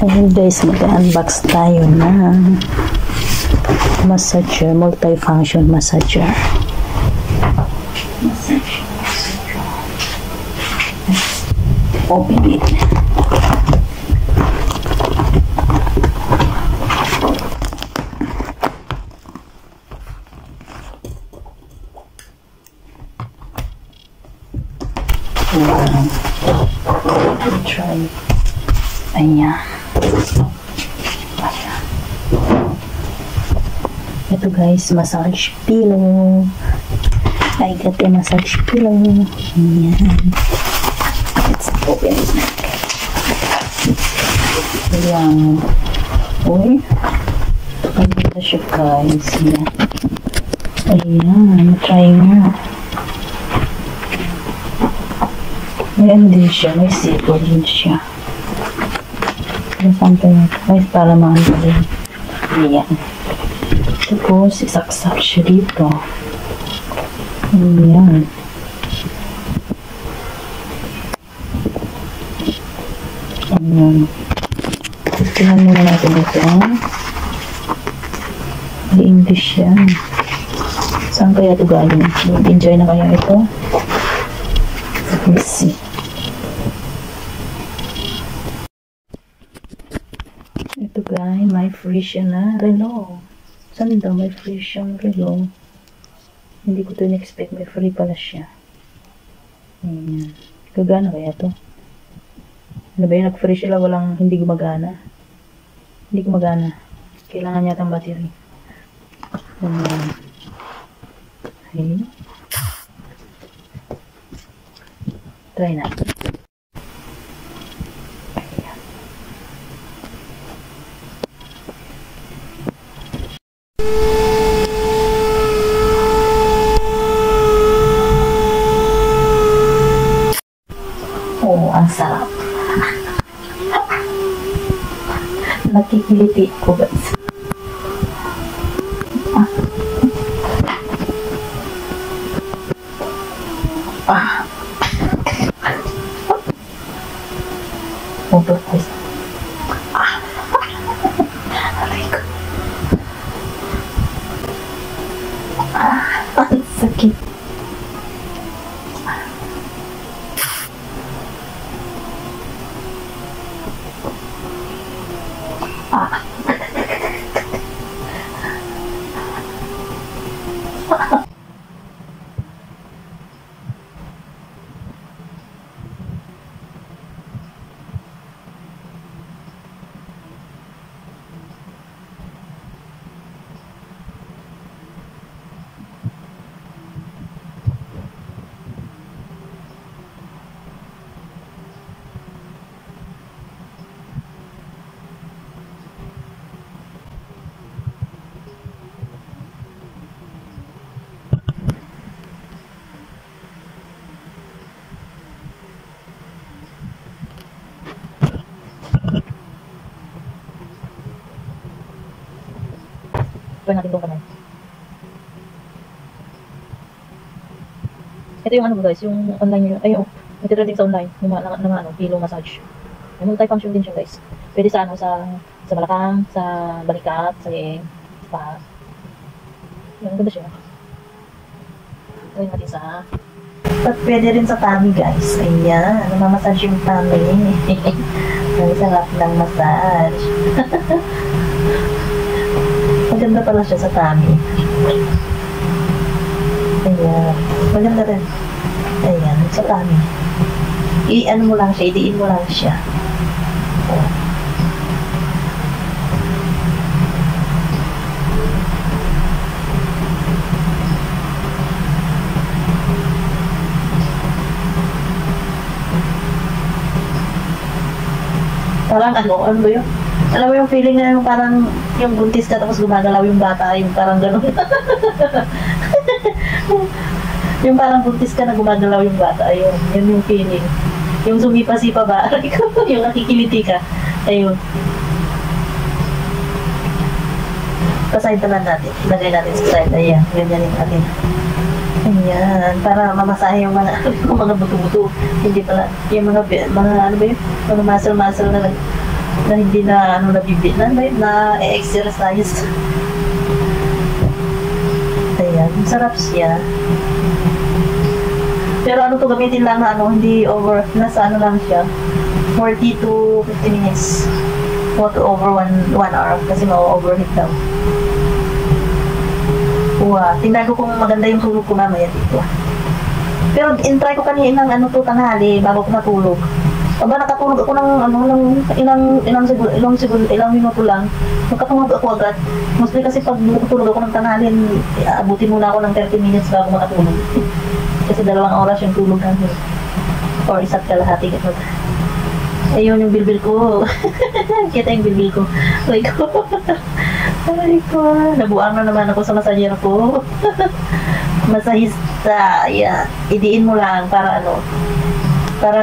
Ayun guys, mag-unbox tayo ng massager, multifunction massager. Open it. Wow. Try. Ayan. Ayan. Ito guys, massage pillow. I got a massage pillow. Ayan. Let's open it. Ayan. Uy. Pagkita siya guys. Ayan. Ayan. Try nga. Ayan din siya. May sipo din siya. Ano something? Ay, para maano din. Ayan. Tapos, isaksak siya dito. Ayan. Ayan. Tingnan muna natin ito. May English yan. Saan kaya ito galing? Enjoy na kaya ito? Let's see. Ito guys, may free siya na relo. Saan daw may free siyang relo? Hindi ko to in-expect. May free pala siya. Ayan. Gagana kaya to? Ano ba yun? Nag-free sila walang hindi gumagana. Hindi gumagana. Kailangan yata ang battery. Ayan. Okay. Try natin. Ayan. Oo, ang sarap. Nakikiliti ko guys. Ah. Overpriced. Ah. Aray ko. Ah, ang sakit. Try natin itong kamay. Ito yung ano guys, yung online ay oh, natitry din sa online, yung mga, na, ano, pillow massage. May multi-function din siya guys. Pwede sa ano, sa, sa balakang, sa balikat, sa leeg, sa paa. Yan, ganda siya. Try natin sa at pwede rin sa tummy guys. Ayan, namamassage yung tummy. Ang sarap ng massage. Pala siya sa tummy. Ayan. Maganda rin. Ayan, sa tummy. I-ano mo lang siya, idiin mo lang siya. Parang ano, ano ba yun? Alam mo yung feeling na yung parang yung buntis ka tapos gumagalaw yung bata, yung parang gano'n. yung parang buntis ka na gumagalaw yung bata, ayun, yun yung feeling. Yung sumipa-sipa ba, yung nakikiliti ka, ayun. Paside naman natin, ilagay natin sa side, ayan, ganyan yung atin. Ayan, para mamasahe yung mga, yung mga buto-buto. Hindi pala, yung mga, mga ano ba yun? Mga muscle-muscle na nag, na hindi na ano na na, na exercise ayan masarap siya. Pero ano to gamitin lang na ano hindi over nasa ano lang siya. 40 to 50 minutes. Not over 1 1 hour kasi ma-overheat daw. Wow, tingnan ko kung maganda yung tulog ko mamaya dito. Pero in-try ko kanina ng ano to tanghali bago ko matulog. Aba, nakatulog ako ng ano, ng ilang, ilang siguro, ilang siguro, ilang minuto lang. Nakatulog ako agad. Mostly kasi pag natutulog ako ng tanghali, abutin muna ako ng 30 minutes bago makatulog. kasi dalawang oras yung tulog namin. Or isa't kalahati. Ganun. Ayun yung bilbil ko. Kita yung bilbil ko. Ko. Ay ko. Nabuang na naman ako sa masahyer ko. Masahista. Yeah. Idiin mo lang para ano. Para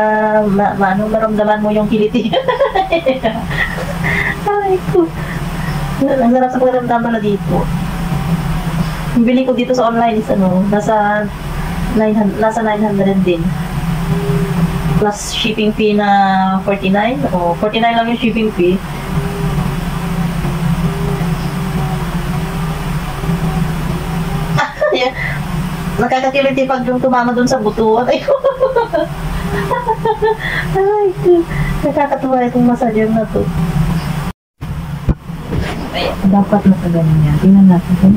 ma, ano, maramdaman mo yung kiliti. Ay ko. Ang sarap sa pagkaramdam pala dito. Yung bili ko dito sa online is ano, nasa 900, nasa 900 din plus shipping fee na 49 o 49 lang yung shipping fee nakakakiliti pag yung tumama dun sa buto ay ay nakakatuwa itong massager na to dapat na sa ganyan yan tingnan natin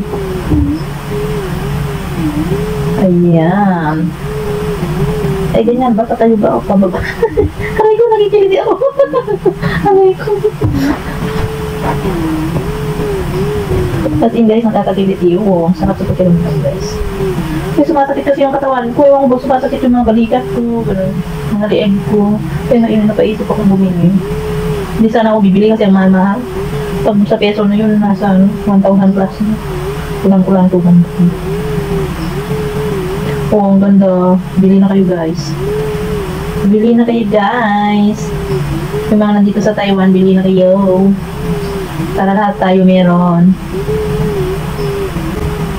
ayan ay, ganyan ba? Patayo ba ako pababa? Aray ko, nagkikiliti ako. Aray ko. As in guys, nakakakiliti ko. Sarap sa pakiramdam guys. Kasi sumasakit kasi yung katawan ko. Ewan ko ba sumasakit yung mga balikat ko. Ganun. Mga leeg ko. Kaya na yun, napaisip akong bumili. Hindi sana ako bibili kasi ang mahal-mahal. Pag sa peso na yun, nasa ano, 1,000 plus na. Kulang-kulang 200. Oh, ang ganda. Bili na kayo guys. Bili na kayo guys. Yung mga nandito sa Taiwan, bili na kayo. Para lahat tayo meron.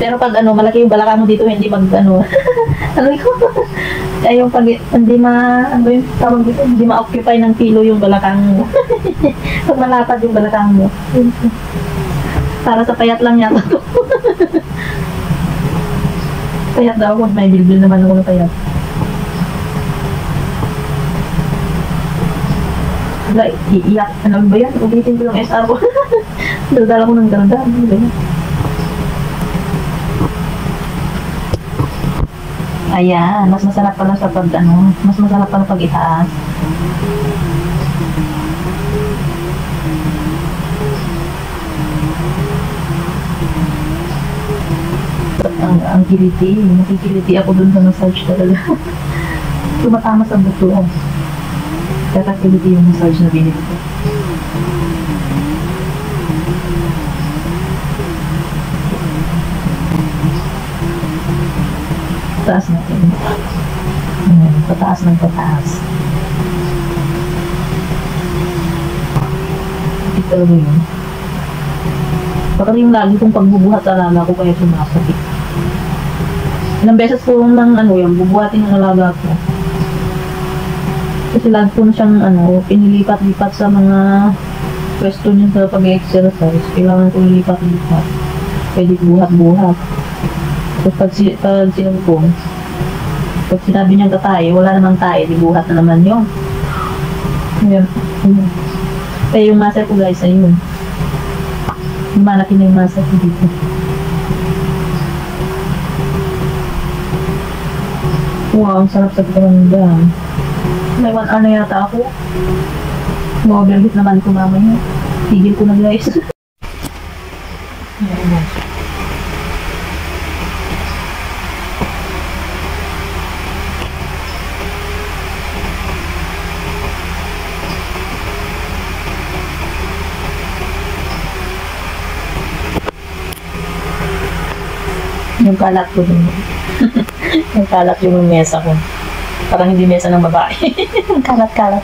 Pero pag ano, malaki yung balaka mo dito, hindi mag ano. ano ko? Ay, yung pag hindi ma, ano yung tawag dito, hindi ma-occupy ng kilo yung balakang mo. pag malapad yung balakang mo. Para sa payat lang yata to. payat daw ako, may bilbil naman ako ng payat. Wala, iiyak. Ano ba yan? Ulitin ko yung SR ko. Daldala ko ng dalda. Ano ba yan? Ayan, mas masarap pala sa pag ano, mas masarap pala pag itaas. ang, ang kiliti, nakikiliti ako dun sa massage talaga. Tumatama sa buto. Kakakiliti yung massage na binili ko. Taas natin. Ayan, pataas ng pataas. Ito yun. Baka yung lagi kong pagbubuhat alaga ko kaya sumasakit. Ilang beses po nang ano yung bubuhatin ng alaga ko. Kasi lagi ko na siyang ano, pinilipat-lipat sa mga pwesto niya sa pag-exercise. Kailangan ko lipat-lipat. Pwede buhat-buhat. Tapos pag, si, pag sinumpong, pag sinabi niyang tatay, wala namang tayo, di buhat na naman yun. Ayan. Kaya yung master ko guys, ayun. Malaki na yung master ko dito. Wow, ang sarap sa pakiramdam. May one ano yata ako. Ma-overheat naman ko mamaya. Tigil ko na guys. Ayan. Yung kalat ko dun. yung kalat yung mesa ko. Parang hindi mesa ng babae. Kalat-kalat.